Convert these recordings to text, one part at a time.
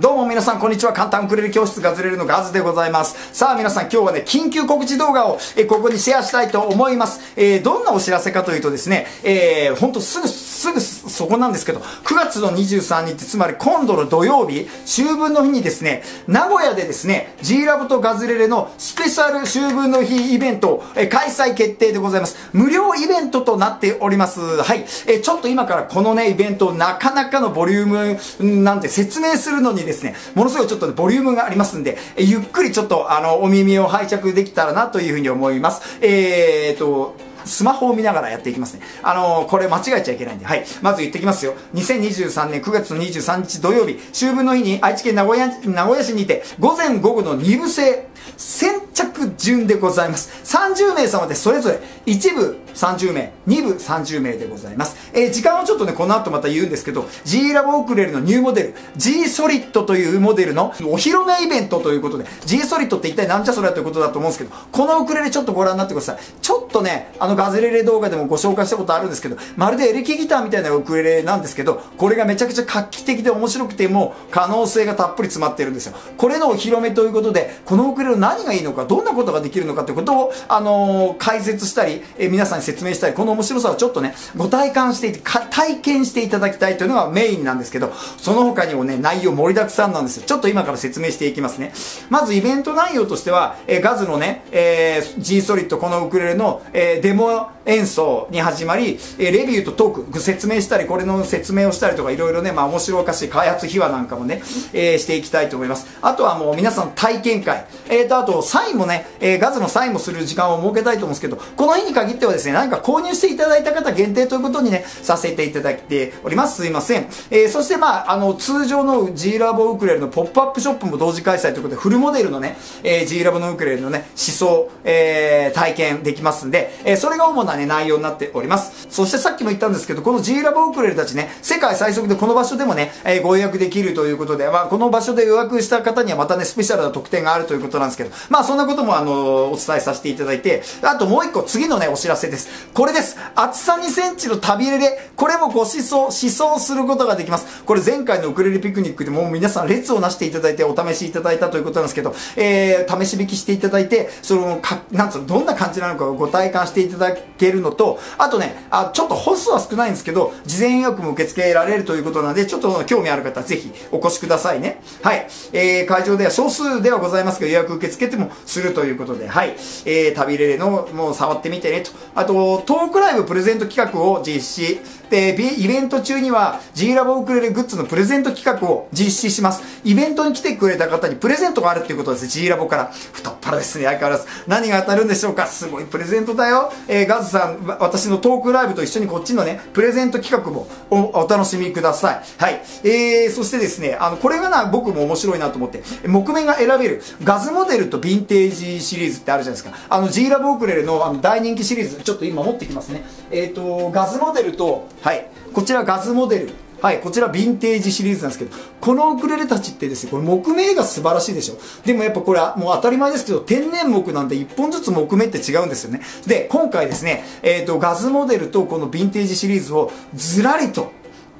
どうも皆さんこんにちは。簡単ウクレレ教室ガズレレのガズでございます。さあ皆さん今日はね、緊急告知動画をえここにシェアしたいと思います。えー、どんなお知らせかというとですね、えー、ほんとすぐ、すぐそこなんですけど、9月の23日、つまり今度の土曜日、秋分の日にですね、名古屋でですね、G ラブとガズレレのスペシャル秋分の日イベント、え開催決定でございます。無料イベントとなっております。はい。えちょっと今からこのね、イベントなかなかのボリュームなんて説明するのにですね、ものすごいちょっとねボリュームがありますんで、えゆっくりちょっとあの、お耳を拝借できたらなというふうに思います。えーと、スマホを見ながらやっていきますね。あのーこれ間違えちゃいけないんで。はい。まず言ってきますよ。2023年9月の23日土曜日、秋分の日に愛知県名古屋、名古屋市にて、午前午後の2部制、先着順でございます。30名様でそれぞれ、1部30名、2部30名でございます。えー時間をちょっとね、この後また言うんですけど、G ラボウクレレのニューモデル、G ソリッドというモデルのお披露目イベントということで、G ソリッドって一体なんじゃそれということだと思うんですけど、このウクレレちょっとご覧になってください。ちょっとね、あのガズレレ動画でもご紹介したことあるんですけど、まるでエレキギターみたいなウクレレなんですけど、これがめちゃくちゃ画期的で面白くて、も可能性がたっぷり詰まってるんですよ。これのお披露目ということで、このウクレレの何がいいのか、どんなことができるのかということを、あのー解説したり、えー皆さんに説明したり、この面白さをちょっとね、ご体感していて、体験していただきたいというのがメインなんですけど、その他にもね、内容盛りだくさんなんですよ。ちょっと今から説明していきますね。まずイベント内容としては、えーガズのね、えー G ソリッドこのウクレレの、えーデモ演奏に始まり、えレビューとトーク、説明したり、これの説明をしたりとか、いろいろね、まあ面白おかしい開発秘話なんかもね、えーしていきたいと思います。あとはもう皆さん体験会、えーと、あとサインもね、えーガズのサインもする時間を設けたいと思うんですけど、この日に限ってはですね、何か購入していただいた方限定ということにね、させていただいております。すいません。えーそしてまあ、あの、通常の G ラボウクレレのポップアップショップも同時開催ということで、フルモデルのね、えー G ラボのウクレレのね、思想、えー体験できますんで、えーそれが主なね、内容になっております。そしてさっきも言ったんですけど、この G ラボウクレレたちね、世界最速でこの場所でもね、えーご予約できるということで、まあ、この場所で予約した方にはまたね、スペシャルな特典があるということなんですけど、まあ、そんなこともあのお伝えさせていただいて、あともう一個、次のね、お知らせです。これです。厚さ2センチの旅入れで、これもご思想、思想することができます。これ前回のウクレレピクニックでもう皆さん列をなしていただいてお試しいただいたということなんですけど、えー、試し引きしていただいて、その、か、なんつうの、どんな感じなのかをご体感していただけるのと、あとね、あ、ちょっと本数は少ないんですけど、事前予約も受け付けられるということなので、ちょっと興味ある方はぜひお越しくださいね。はい。えー、会場では少数ではございますけど、予約受け付けてもするということで、はい。えー、旅レレの、もう触ってみてねと。あと、トークライブプレゼント企画を実施。で、イベント中には G ラボウクレレグッズのプレゼント企画を実施します。イベントに来てくれた方にプレゼントがあるっていうことです。G ラボから。太っ腹ですね、相変わらず。何が当たるんでしょうかすごいプレゼントだよ。えー、ガズさん、私のトークライブと一緒にこっちのね、プレゼント企画もお楽しみください。はい。えー、そしてですね、あの、これがな、僕も面白いなと思って、木目が選べるガズモデルとヴィンテージシリーズってあるじゃないですか。あの、G ラボウクレレのあの大人気シリーズ、ちょっと今持ってきますね。えっ、と、ガズモデルと、はい。こちらガズモデル。はい、こちらヴィンテージシリーズなんですけど、このウクレレたちってですね、これ木目が素晴らしいでしょ。でもやっぱこれはもう当たり前ですけど、天然木なんで1本ずつ木目って違うんですよね。で、今回ですね、えっ、と、ガズモデルとこのヴィンテージシリーズをずらりと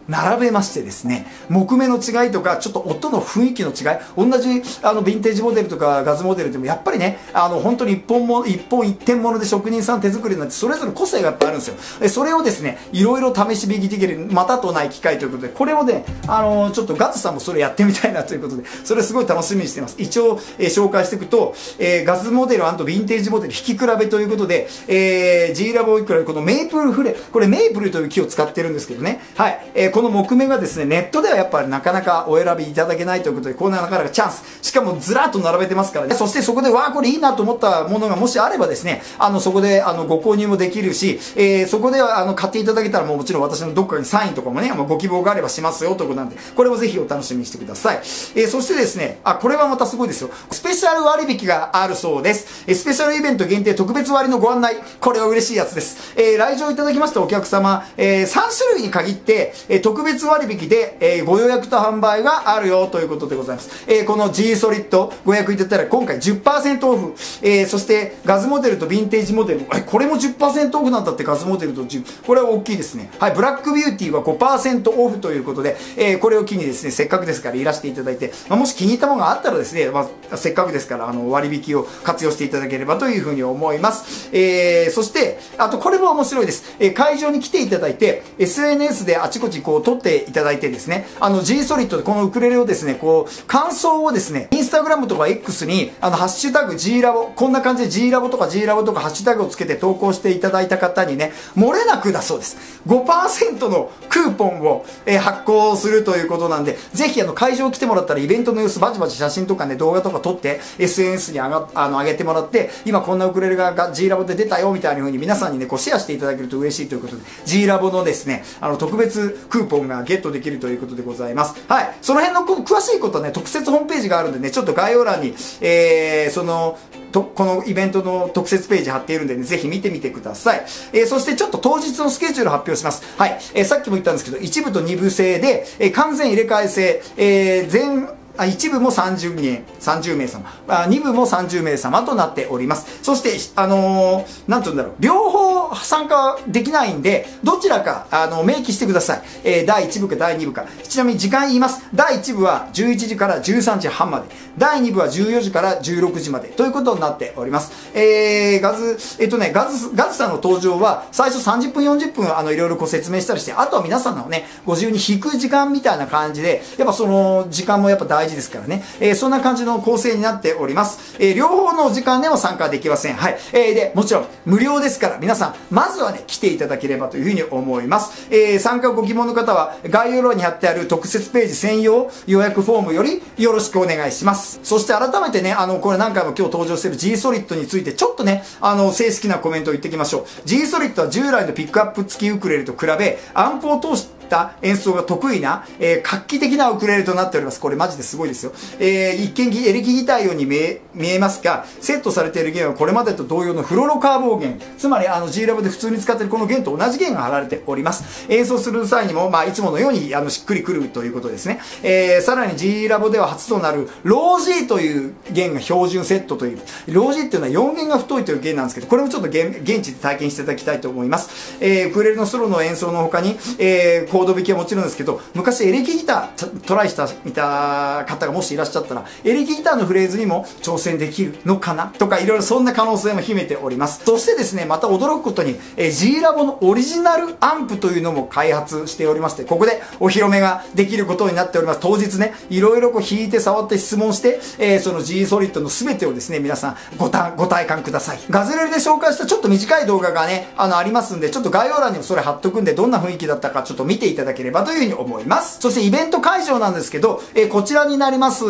並べましてですね、木目の違いとか、ちょっと音の雰囲気の違い、同じ、あの、ヴィンテージモデルとかガズモデルでも、やっぱりね、あの、本当に一本も、一本一点もので職人さん手作りになって、それぞれ個性がやっぱあるんですよ。でそれをですね、いろいろ試し弾きできる、またとない機会ということで、これをね、あの、ちょっとガズさんもそれやってみたいなということで、それすごい楽しみにしています。一応、えー紹介していくと、えーガズモデルヴィンテージモデル引き比べということで、えー、G ラボイクラこのメイプルフレ、これメイプルという木を使ってるんですけどね、はい、えーこの木目がですね、ネットではやっぱりなかなかお選びいただけないということで、こんななかなかチャンス。しかもずらっと並べてますからね。そしてそこで、わあ、これいいなと思ったものがもしあればですね、あの、そこで、あの、ご購入もできるし、えーそこでは、あの、買っていただけたらもうもちろん私のどっかにサインとかもね、もうご希望があればしますよということなんで、これをぜひお楽しみにしてください。えーそしてですね、あ、これはまたすごいですよ。スペシャル割引があるそうです。えースペシャルイベント限定特別割のご案内。これは嬉しいやつです。えー来場いただきましたお客様、えー3種類に限って、えー特別割引で、えー、ご予約と販売があるよということでございます。えー、この G ソリッドご予約いただいたら今回10%オフ、えー、そしてガズモデルとヴィンテージモデルえこれも10%オフなんだってガズモデルと10これは大きいですね。はいブラックビューティーは5%オフということで、えー、これを機にですねせっかくですからいらしていただいて、まあ、もし気に入ったものがあったらですね、まあ、せっかくですからあの割引を活用していただければというふうに思います、えー、そしてあとこれも面白いです、えー、会場に来ていただいて SNS であちこちこう撮っていただいてですねあの G ソリッドでこのウクレレをですねこう感想をですねインスタグラムとか X にあのハッシュタグ G ラボこんな感じで G ラボとか G ラボとかハッシュタグをつけて投稿していただいた方にね漏れなくだそうです。5%のクーポンを、えー、発行するということなんでぜひあの会場来てもらったらイベントの様子バチバチ写真とかね動画とか撮って SNS に上があの上げてもらって今こんなウクレレが G ラボで出たよみたいな風に皆さんにねこうシェアしていただけると嬉しいということで G ラボのですねあの特別クーポンクーポンがゲットできるということでございますはいその辺の詳しいことはね特設ホームページがあるんでねちょっと概要欄に、えー、そのとこのイベントの特設ページ貼っているんで、ね、ぜひ見てみてください。えー、そしてちょっと当日のスケジュール発表します。はい。えー、さっきも言ったんですけど、一部と二部制で、えー、完全入れ替え制、えー、全あ一部も30人、30名様、あ二部も30名様となっております。そして、あのー、なんて言うんだろう、両方参加できないんで、どちらか、あの、明記してください。えー、第1部か第2部か。ちなみに時間言います。第1部は11時から13時半まで。第2部は14時から16時まで。ということになっております。えー、ガズ、えっとね、ガズ、ガズさんの登場は、最初30分40分、あの、いろいろご説明したりして、あとは皆さんのね、ご自由に引く時間みたいな感じで、やっぱその、時間もやっぱ大事ですからね。えー、そんな感じの構成になっております。えー、両方の時間でも参加できません。はい。えー、で、もちろん、無料ですから、皆さん、まずはね、来ていただければというふうに思います。えー、参加ご希望の方は、概要欄に貼ってある特設ページ専用予約フォームよりよろしくお願いします。そして改めてね、あの、これ何回も今日登場している G ソリッドについて、ちょっとね、あの、正式なコメントを言ってきましょう。G ソリッドは従来のピックアップ付きウクレレと比べ、アンプを通してった演奏が得意な、えー、画期的なウクレレとなっております。これマジですごいですよ。えー、一見エレキギターように見え見えますが、セットされている弦はこれまでと同様のフロロカーボン弦、つまりあの G ラボで普通に使っているこの弦と同じ弦が張られております。演奏する際にも、まあ、いつものようにあのしっくりくるということですね。えー、さらに G ラボでは初となるロー G という弦が標準セットという、ロー G っていうのは4弦が太いという弦なんですけど、これもちょっと現地で体験していただきたいと思います。えー、ウクレレのソロの演奏の他に、えー、コード弾きはもちろんですけど昔エレキギタートライした見た方がもしいらっしゃったらエレキギターのフレーズにも挑戦できるのかなとかいろいろそんな可能性も秘めております。そしてですねまた驚くことに、え G ラボのオリジナルアンプというのも開発しておりましてここでお披露目ができることになっております。当日ねいろいろこう弾いて触って質問して、えー、その G ソリッドの全てをですね皆さんごたご体感ください。ガズレレで紹介したちょっと短い動画がねあのありますんでちょっと概要欄にもそれ貼っとくんでどんな雰囲気だったかちょっと見ていただければというふうに思います。そしてイベント会場なんですけど、えー、こちらになります、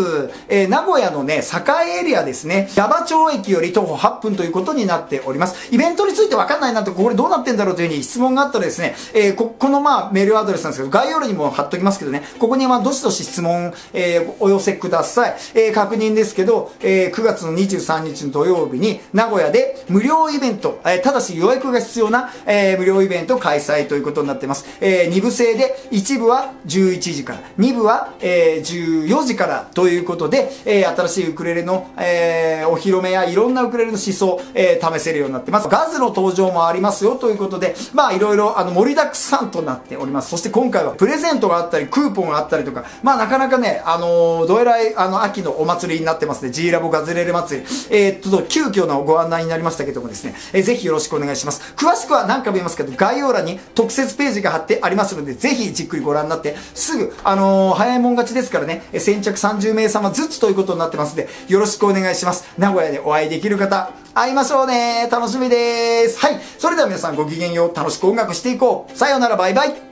えー、名古屋のね、栄エリアですね、矢場町駅より徒歩8分ということになっております。イベントについてわかんないなって、これどうなってんだろうというふうに質問があったらですね、えー、こ、このまあメールアドレスなんですけど、概要欄にも貼っときますけどね、ここにまあどしどし質問、えー、お寄せください。えー、確認ですけど、えー、9月の23日の土曜日に名古屋で無料イベント、えー、ただし予約が必要な、えー、無料イベント開催ということになってます。えー、2部制で、1部は11時から、2部は、えー、14時からということで、えー、新しいウクレレの、えー、お披露目やいろんなウクレレの思想、えー、試せるようになってます。ガズの登場もありますよということで、まあいろいろあの盛りだくさんとなっております。そして今回はプレゼントがあったり、クーポンがあったりとか、まあなかなかね、あのー、どえらいあの秋のお祭りになってますね。G ラボガズレレ祭り。えー、っと、急遽のご案内になりましたけどもですね、えー、ぜひよろしくお願いします。詳しくは何回も言いますけど、概要欄に特設ページが貼ってありますので、ぜひじっくりご覧になって、すぐ、あのー、早いもん勝ちですからね、先着30名様ずつということになってますんで、よろしくお願いします。名古屋でお会いできる方、会いましょうね楽しみですはい。それでは皆さんごきげんよう。楽しく音楽していこう。さようなら、バイバイ。